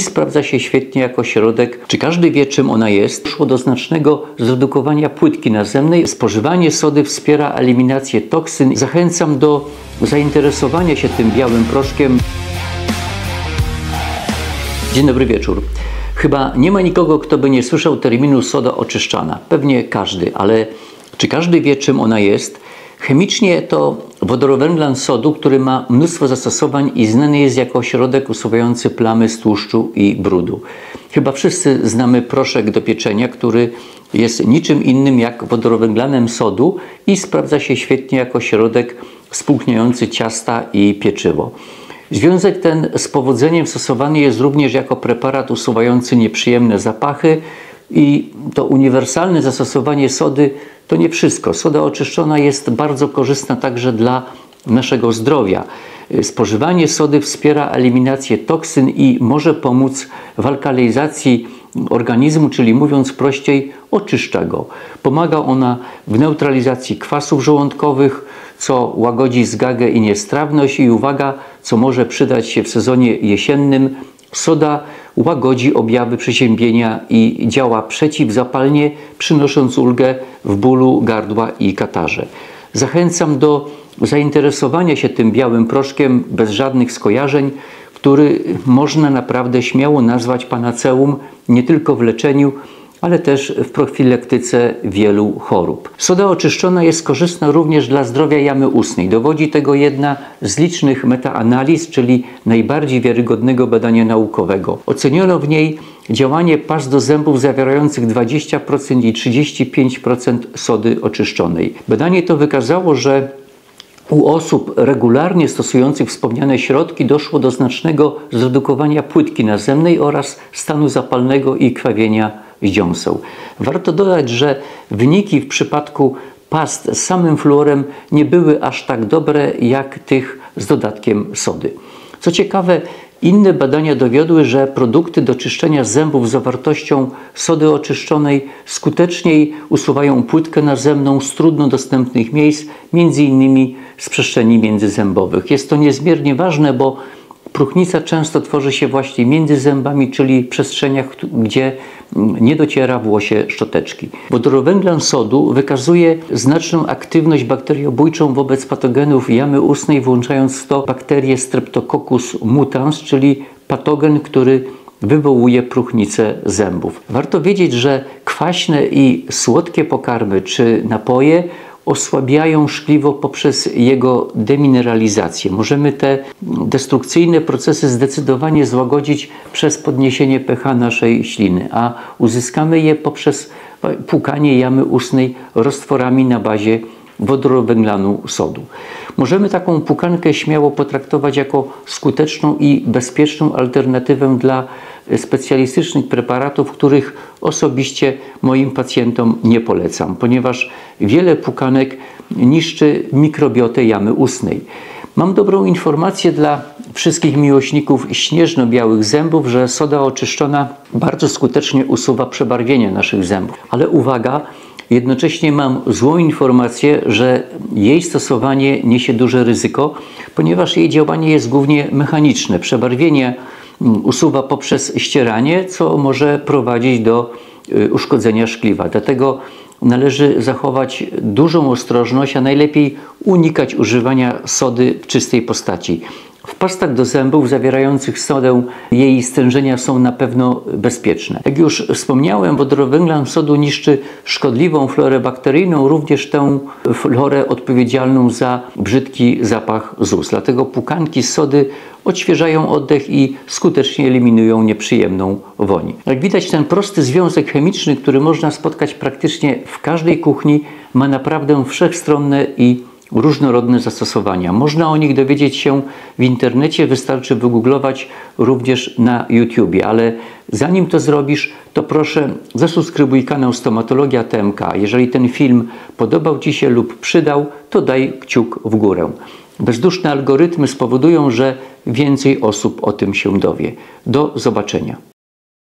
sprawdza się świetnie jako środek. Czy każdy wie, czym ona jest? Doszło do znacznego zredukowania płytki nazemnej. Spożywanie sody wspiera eliminację toksyn. Zachęcam do zainteresowania się tym białym proszkiem. Dzień dobry wieczór. Chyba nie ma nikogo, kto by nie słyszał terminu soda oczyszczana. Pewnie każdy, ale czy każdy wie, czym ona jest? Chemicznie to wodorowęglan sodu, który ma mnóstwo zastosowań i znany jest jako środek usuwający plamy z tłuszczu i brudu. Chyba wszyscy znamy proszek do pieczenia, który jest niczym innym jak wodorowęglanem sodu i sprawdza się świetnie jako środek spłuchniający ciasta i pieczywo. Związek ten z powodzeniem stosowany jest również jako preparat usuwający nieprzyjemne zapachy i to uniwersalne zastosowanie sody to nie wszystko. Soda oczyszczona jest bardzo korzystna także dla naszego zdrowia. Spożywanie sody wspiera eliminację toksyn i może pomóc w alkalizacji organizmu, czyli mówiąc prościej, oczyszcza go. Pomaga ona w neutralizacji kwasów żołądkowych, co łagodzi zgagę i niestrawność i uwaga, co może przydać się w sezonie jesiennym, soda łagodzi objawy przeziębienia i działa przeciwzapalnie, przynosząc ulgę w bólu gardła i katarze. Zachęcam do zainteresowania się tym białym proszkiem bez żadnych skojarzeń, który można naprawdę śmiało nazwać panaceum nie tylko w leczeniu, ale też w profilaktyce wielu chorób. Soda oczyszczona jest korzystna również dla zdrowia jamy ustnej. Dowodzi tego jedna z licznych metaanaliz, czyli najbardziej wiarygodnego badania naukowego. Oceniono w niej działanie pas do zębów zawierających 20% i 35% sody oczyszczonej. Badanie to wykazało, że u osób regularnie stosujących wspomniane środki doszło do znacznego zredukowania płytki nazemnej oraz stanu zapalnego i krwawienia z dziąseł. Warto dodać, że wyniki w przypadku past z samym fluorem nie były aż tak dobre jak tych z dodatkiem sody. Co ciekawe, inne badania dowiodły, że produkty do czyszczenia zębów z zawartością sody oczyszczonej skuteczniej usuwają płytkę nazemną z trudno dostępnych miejsc, m.in. z przestrzeni międzyzębowych. Jest to niezmiernie ważne, bo Próchnica często tworzy się właśnie między zębami, czyli przestrzeniach, gdzie nie dociera włosie szczoteczki. Wodorowęglan sodu wykazuje znaczną aktywność bakteriobójczą wobec patogenów jamy ustnej, włączając w to bakterię Streptococcus mutans, czyli patogen, który wywołuje próchnicę zębów. Warto wiedzieć, że kwaśne i słodkie pokarmy czy napoje osłabiają szkliwo poprzez jego demineralizację. Możemy te destrukcyjne procesy zdecydowanie złagodzić przez podniesienie pH naszej śliny, a uzyskamy je poprzez płukanie jamy ustnej roztworami na bazie wodorowęglanu sodu. Możemy taką pukankę śmiało potraktować jako skuteczną i bezpieczną alternatywę dla specjalistycznych preparatów, których osobiście moim pacjentom nie polecam, ponieważ wiele pukanek niszczy mikrobiotę jamy ustnej. Mam dobrą informację dla wszystkich miłośników śnieżno-białych zębów, że soda oczyszczona bardzo skutecznie usuwa przebarwienie naszych zębów. Ale uwaga, Jednocześnie mam złą informację, że jej stosowanie niesie duże ryzyko, ponieważ jej działanie jest głównie mechaniczne. Przebarwienie mm, usuwa poprzez ścieranie, co może prowadzić do y, uszkodzenia szkliwa. Dlatego należy zachować dużą ostrożność, a najlepiej unikać używania sody w czystej postaci. W pastach do zębów zawierających sodę jej stężenia są na pewno bezpieczne. Jak już wspomniałem, wodorowęglan sodu niszczy szkodliwą florę bakteryjną, również tę florę odpowiedzialną za brzydki zapach z ust. Dlatego pukanki sody odświeżają oddech i skutecznie eliminują nieprzyjemną woń. Jak widać, ten prosty związek chemiczny, który można spotkać praktycznie w każdej kuchni, ma naprawdę wszechstronne i różnorodne zastosowania. Można o nich dowiedzieć się w internecie, wystarczy wygooglować również na YouTubie, ale zanim to zrobisz, to proszę zasubskrybuj kanał Stomatologia TMK. Jeżeli ten film podobał Ci się lub przydał, to daj kciuk w górę. Bezduszne algorytmy spowodują, że więcej osób o tym się dowie. Do zobaczenia.